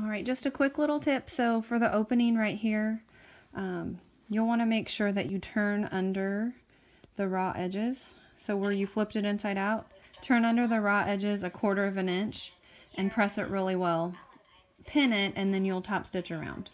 All right, just a quick little tip. So for the opening right here, um, you'll want to make sure that you turn under the raw edges. So where you flipped it inside out, turn under the raw edges a quarter of an inch and press it really well. Pin it and then you'll top stitch around.